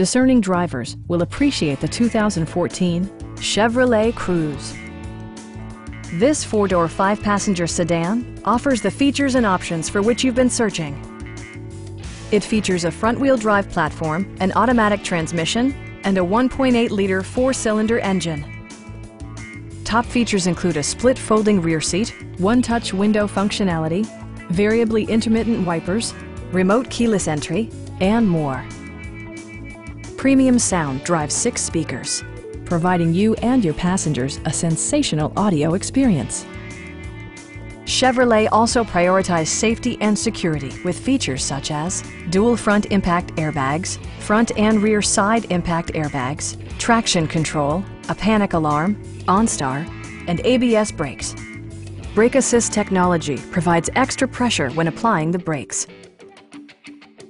discerning drivers will appreciate the 2014 Chevrolet Cruze. This four-door, five-passenger sedan offers the features and options for which you've been searching. It features a front-wheel drive platform, an automatic transmission, and a 1.8-liter four-cylinder engine. Top features include a split folding rear seat, one-touch window functionality, variably intermittent wipers, remote keyless entry, and more. Premium sound drives six speakers, providing you and your passengers a sensational audio experience. Chevrolet also prioritized safety and security with features such as dual front impact airbags, front and rear side impact airbags, traction control, a panic alarm, OnStar, and ABS brakes. Brake Assist technology provides extra pressure when applying the brakes.